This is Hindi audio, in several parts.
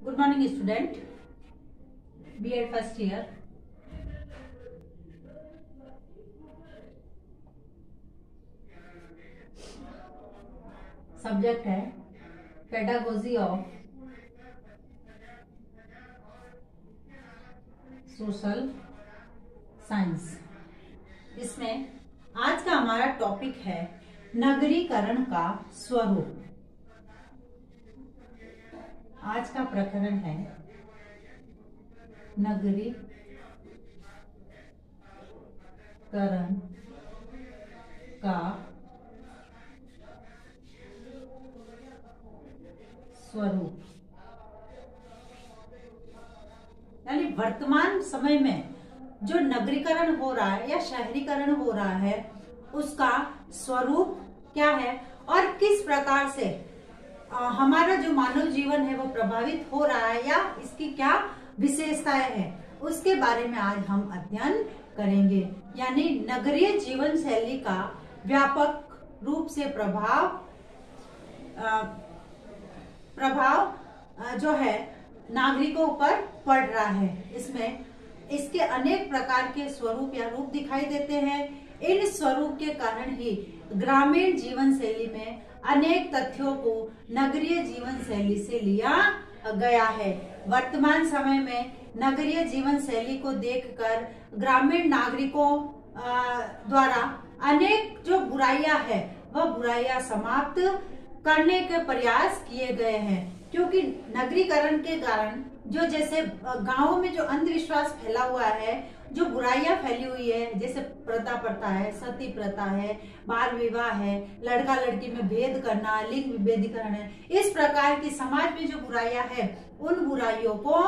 Good student B Ed first year subject है पेडागोजी ऑफ़ सोशल साइंस इसमें आज का हमारा टॉपिक है नगरीकरण का स्वरूप. आज का प्रकरण है नगरीकरण का स्वरूप। यानी वर्तमान समय में जो नगरीकरण हो रहा है या शहरीकरण हो रहा है, उसका स्वरूप क्या है और किस प्रकार से हमारा जो मानव जीवन है वो प्रभावित हो रहा है या इसकी क्या विशेषताएँ हैं उसके बारे में आज हम अध्ययन करेंगे। यानी नगरीय जीवन शैली का व्यापक रूप से प्रभाव आ, प्रभाव जो है नागरिकों पर पड़ रहा है। इसमें इसके अनेक प्रकार के स्वरूप या रूप दिखाई देते हैं। इन स्वरूप के कारण ही ग्रामीण जीवन शैली में अनेक तथ्यों को नगरीय जीवन शैली से लिया गया है। वर्तमान समय में नगरीय जीवन शैली को देखकर ग्रामीण नागरिकों द्वारा अनेक जो बुराइयाँ है, वह बुराइयाँ समाप्त करने के प्रयास किए गए हैं। क्योंकि नगरीकरण के कारण जो जैसे गाँवों में जो अंधविश्वास फैला हुआ है जो बुराइयाँ फैली हुई है, जैसे प्रथा प्रथा है सती प्रथा है बाल विवाह है लड़का लड़की में भेद करना, लिंग विभेदीकरण है, इस प्रकार की समाज में जो बुराइयाँ है, उन बुराइयों को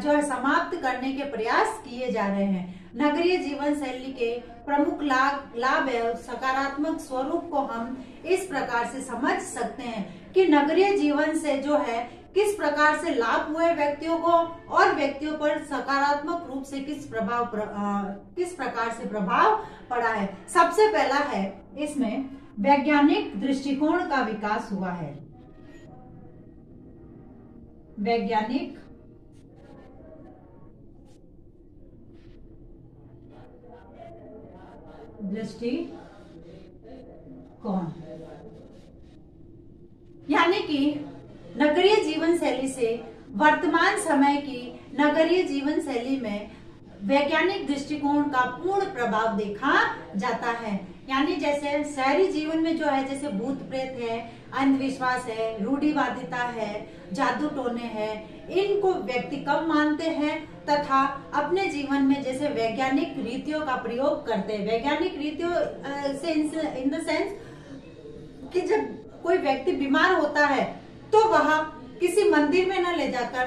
जो है समाप्त करने के प्रयास किए जा रहे हैं। नगरीय जीवन शैली के प्रमुख लाभ लाभ है सकारात्मक स्वरूप को हम इस प्रकार से समझ सकते हैं कि नगरीय जीवन से जो है किस प्रकार से लाभ हुए व्यक्तियों को और व्यक्तियों पर सकारात्मक रूप से किस प्रभाव प्र, आ, किस प्रकार से प्रभाव पड़ा है? सबसे पहला है इसमें वैज्ञानिक दृष्टिकोण का विकास हुआ है। वैज्ञानिक दृष्टि कौन यानी कि नगरीय जीवन शैली से वर्तमान समय की नगरीय जीवन शैली में वैज्ञानिक दृष्टिकोण का पूर्ण प्रभाव देखा जाता है। यानी जैसे शहरी जीवन में जो है, जैसे भूत प्रेत है, अंधविश्वास है, रूढ़िवादिता है, जादू टोने हैं, इनको व्यक्ति कम मानते हैं तथा अपने जीवन में जैसे वैज्ञानिक रीतियों का प्रयोग करते हैं। वैज्ञानिक रीतियों से, इन द सेंस कि जब कोई व्यक्ति बीमार होता है तो वह किसी मंदिर में न ले जाकर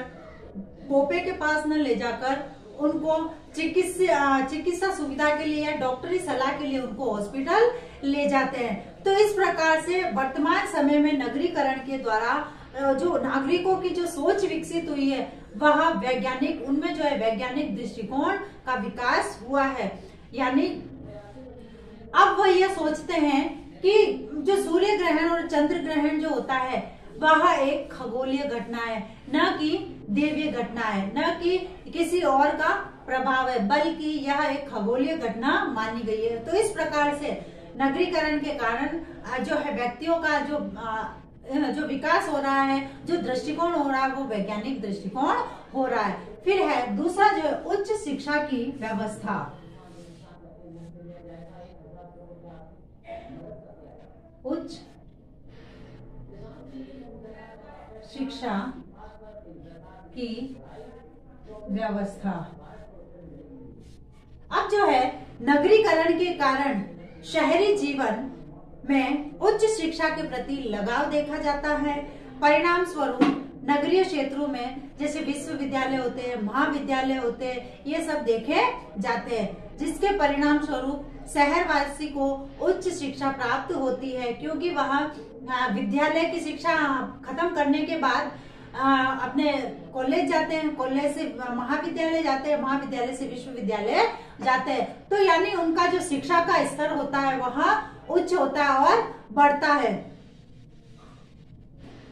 पोपे के पास न ले जाकर उनको चिकित्सा चिकित्सा सुविधा के लिए या डॉक्टरी सलाह के लिए उनको हॉस्पिटल ले जाते हैं। तो इस प्रकार से वर्तमान समय में नगरीकरण के द्वारा जो नागरिकों की जो सोच विकसित हुई है, वह वैज्ञानिक, उनमें जो है वैज्ञानिक दृष्टिकोण का विकास हुआ है। यानी अब वह यह सोचते हैं कि जो सूर्य ग्रहण और चंद्र ग्रहण जो होता है वह एक खगोलीय घटना है। न कि देवीय घटना है। न कि किसी और का प्रभाव है, बल्कि यह एक खगोलीय घटना मानी गई है। तो इस प्रकार से नगरीकरण के कारण जो है व्यक्तियों का जो जो विकास हो रहा है, जो दृष्टिकोण हो रहा है, वो वैज्ञानिक दृष्टिकोण हो रहा है। फिर है दूसरा जो है उच्च शिक्षा की व्यवस्था। उच्च शिक्षा की व्यवस्था। अब जो है, नगरीकरण के कारण शहरी जीवन में उच्च शिक्षा के प्रति लगाव देखा जाता है। परिणाम स्वरूप नगरीय क्षेत्रों में जैसे विश्वविद्यालय होते हैं, महाविद्यालय होते हैं, ये सब देखे जाते हैं, जिसके परिणाम स्वरूप शहरवासी को उच्च शिक्षा प्राप्त होती है, क्योंकि वहाँ विद्यालय की शिक्षा खत्म करने के बाद अपने कॉलेज जाते हैं, कॉलेज से महाविद्यालय जाते हैं, महाविद्यालय से विश्वविद्यालय जाते हैं। तो यानी उनका जो शिक्षा का स्तर होता है, वह उच्च होता है और बढ़ता है।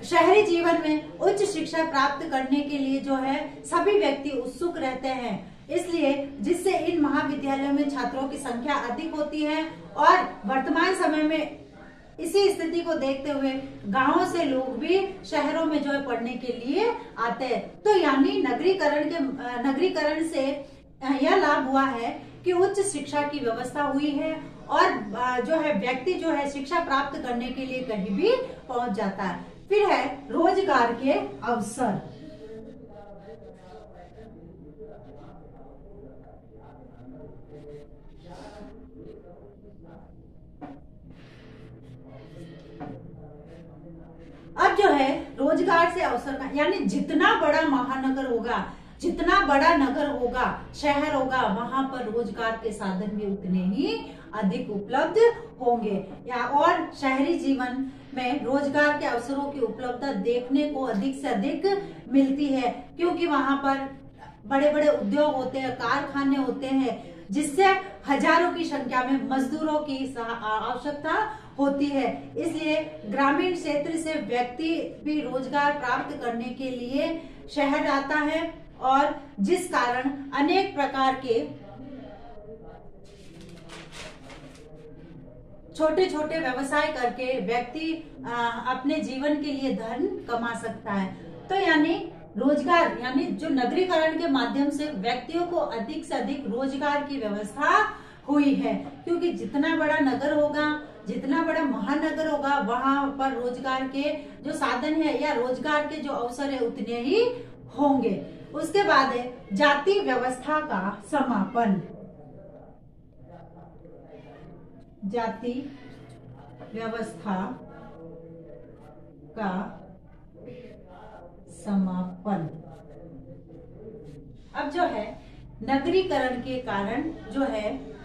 शहरी जीवन में उच्च शिक्षा प्राप्त करने के लिए जो है, सभी व्यक्ति उत्सुक रहते हैं। इसलिए जिससे इन महाविद्यालयों में छात्रों की संख्या अधिक होती है और वर्तमान समय में इसी स्थिति को देखते हुए गाँवों से लोग भी शहरों में जो है पढ़ने के लिए आते हैं। तो यानी नगरीकरण के, नगरीकरण से यह लाभ हुआ है कि उच्च शिक्षा की व्यवस्था हुई है और जो है व्यक्ति जो है शिक्षा प्राप्त करने के लिए कहीं भी पहुँच जाता है। फिर है रोज़गार के अवसर। अवसर का। यानी जितना बड़ा महानगर होगा, जितना बड़ा नगर होगा, शहर होगा, वहाँ पर रोज़गार के साधन भी उतने ही अधिक उपलब्ध होंगे। या और शहरी जीवन में रोज़गार के अवसरों की उपलब्धता देखने को अधिक से अधिक मिलती है, क्योंकि वहाँ पर बड़े बड़े उद्योग होते हैं, कारखाने होते हैं, जिससे हज़ारों की संख्या में मजदूरों की आवश्यकता होती है। इसलिए ग्रामीण क्षेत्र से व्यक्ति भी रोज़गार प्राप्त करने के लिए शहर आता है और जिस कारण अनेक प्रकार के छोटे छोटे व्यवसाय करके व्यक्ति अपने जीवन के लिए धन कमा सकता है। तो यानी रोज़गार, यानी जो नगरीकरण के माध्यम से व्यक्तियों को अधिक से अधिक रोज़गार की व्यवस्था हुई है। क्योंकि जितना बड़ा नगर होगा जितना बड़ा महानगर होगा, वहाँ पर रोज़गार के जो साधन है या रोज़गार के जो अवसर है, उतने ही होंगे। उसके बाद है, जाति व्यवस्था का समापन। जाति व्यवस्था का समापन। अब जो है, नगरीकरण के कारण जो है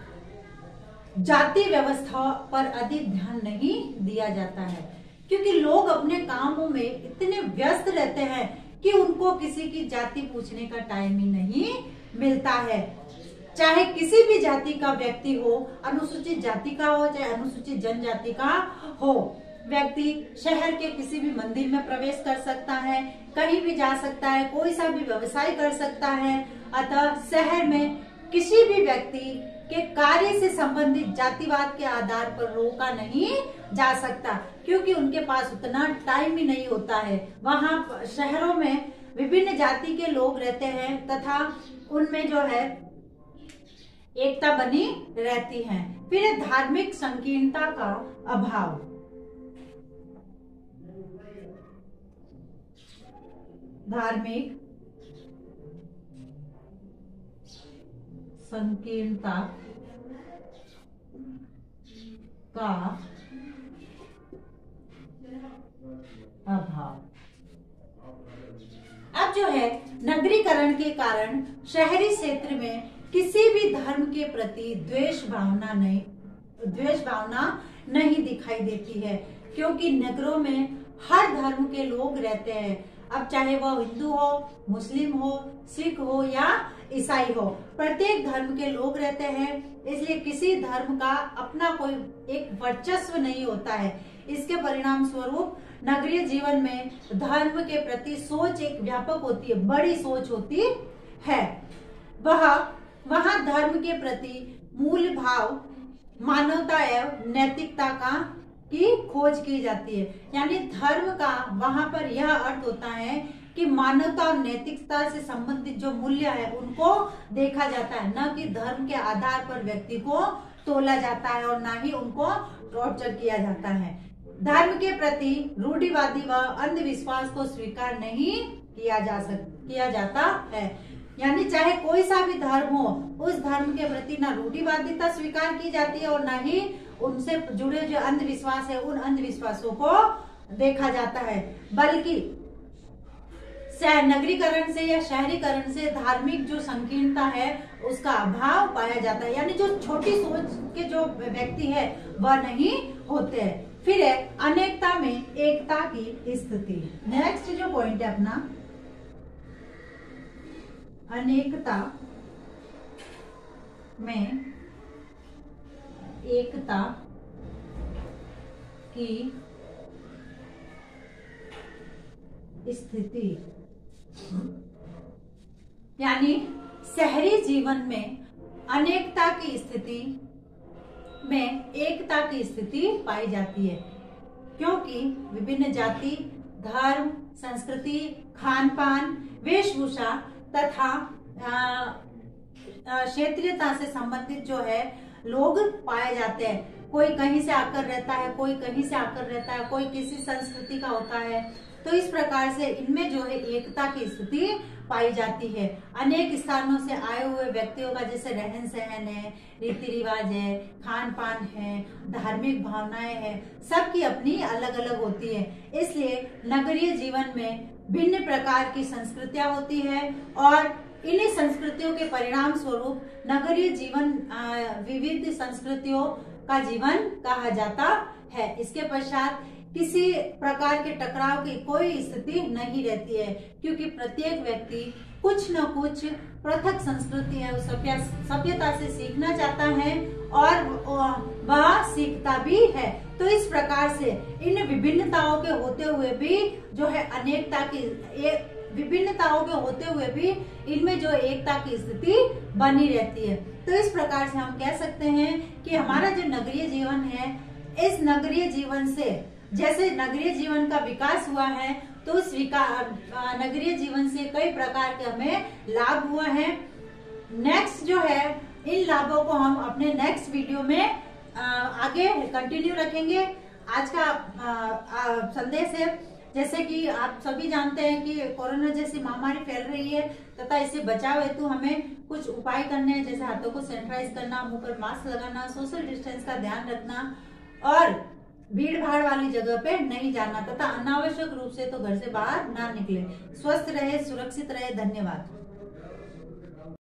जाति व्यवस्था पर अधिक ध्यान नहीं दिया जाता है। क्योंकि लोग अपने कामों में इतने व्यस्त रहते हैं कि उनको किसी की जाति पूछने का टाइम ही नहीं मिलता है। चाहे किसी भी जाति का व्यक्ति हो, अनुसूचित जाति का हो, चाहे अनुसूचित जनजाति का हो, व्यक्ति शहर के किसी भी मंदिर में प्रवेश कर सकता है, कहीं भी जा सकता है, कोई सा भी व्यवसाय कर सकता है। अतः शहर में किसी भी व्यक्ति के कार्य से संबंधित जातिवाद के आधार पर रोका नहीं जा सकता, क्योंकि उनके पास उतना टाइम ही नहीं होता है। वहाँ शहरों में विभिन्न जाति के लोग रहते हैं तथा उनमें जो है एकता बनी रहती है। फिर धार्मिक संकीर्णता का अभाव। धार्मिक संकीर्णता का अभाव। अब जो है, नगरीकरण के कारण शहरी क्षेत्र में किसी भी धर्म के प्रति द्वेष भावना नहीं, द्वेष भावना नहीं दिखाई देती है, क्योंकि नगरों में हर धर्म के लोग रहते हैं। अब चाहे वह हिंदू हो, मुस्लिम हो, सिख हो या ईसाई हो, प्रत्येक धर्म के लोग रहते हैं। इसलिए किसी धर्म का अपना कोई एक वर्चस्व नहीं होता है। इसके परिणाम स्वरूप नगरीय जीवन में धर्म के प्रति सोच एक व्यापक होती है, बड़ी सोच होती है। वह, वहाँ धर्म के प्रति मूल भाव मानवता एवं नैतिकता का की खोज की जाती है। यानी धर्म का, वहाँ पर यह अर्थ होता है कि मानवता और नैतिकता से संबंधित जो मूल्य है, उनको देखा जाता है। न कि धर्म के आधार पर व्यक्ति को तोला जाता है और न ही उनको टॉर्चर किया जाता है। धर्म के प्रति रूढ़िवादी व अंधविश्वास को स्वीकार नहीं किया जा सक, किया जाता है। यानी चाहे कोई सा भी धर्म हो, उस धर्म के प्रति ना रूढ़िवादिता स्वीकार की जाती है और न ही उनसे जुड़े जो अंधविश्वास है, उन अंधविश्वासों को देखा जाता है। बल्कि नगरीकरण से या शहरीकरण से धार्मिक जो संकीर्णता है, उसका अभाव पाया जाता है। यानी जो छोटी सोच के जो व्यक्ति है, वह नहीं होते हैं। फिर है, अनेकता में एकता की स्थिति। नेक्स्ट जो पॉइंट है अपना, अनेकता में एकता की स्थिति। यानी शहरी जीवन में अनेकता की स्थिति में एकता की स्थिति पाई जाती है, क्योंकि विभिन्न जाति, धर्म, संस्कृति खान पान वेशभूषा तथा क्षेत्रीयता से संबंधित जो है लोग पाए जाते हैं। कोई कहीं से आकर रहता है, कोई कहीं से आकर रहता है, कोई किसी संस्कृति का होता है। तो इस प्रकार से इनमें जो है एकता की स्थिति पाई जाती है। अनेक स्थानों से आए हुए व्यक्तियों का जैसे रहन सहन है, रीति रिवाज है, खान पान है, धार्मिक भावनाएँ है, सबकी अपनी अलग अलग होती है। इसलिए नगरीय जीवन में भिन्न प्रकार की संस्कृतियाँ होती है और इन्हीं संस्कृतियों के परिणाम स्वरूप नगरीय जीवन विविध संस्कृतियों का जीवन कहा जाता है। इसके पश्चात किसी प्रकार के टकराव की कोई स्थिति नहीं रहती है, क्योंकि प्रत्येक व्यक्ति कुछ न कुछ पृथक संस्कृति है सभ्यता से सीखना चाहता है और वह सीखता भी है। तो इस प्रकार से इन विभिन्नताओं के होते हुए भी जो है अनेकता की विभिन्नताओं के होते हुए भी इनमें जो एकता की स्थिति बनी रहती है। तो इस प्रकार से हम कह सकते हैं कि हमारा जो नगरीय जीवन है, इस नगरीय जीवन से जैसे नगरीय जीवन का विकास हुआ है तो उस नगरीय जीवन से कई प्रकार के हमें लाभ हुआ है। नेक्स्ट जो है, इन लाभों को हम अपने नेक्स्ट वीडियो में आगे कंटिन्यू रखेंगे। आज का संदेश है। जैसे कि आप सभी जानते हैं कि कोरोना जैसी महामारी फैल रही है, तथा इससे बचाव हेतु हमें कुछ उपाय करने हैं, जैसे हाथों को सैनिटाइज करना, मुँह पर मास्क लगाना सोशल डिस्टेंस का ध्यान रखना, और भीड़ भाड़ वाली जगह पे नहीं जाना, तथा अनावश्यक रूप से तो घर से बाहर ना निकले। स्वस्थ रहे, सुरक्षित रहे, धन्यवाद।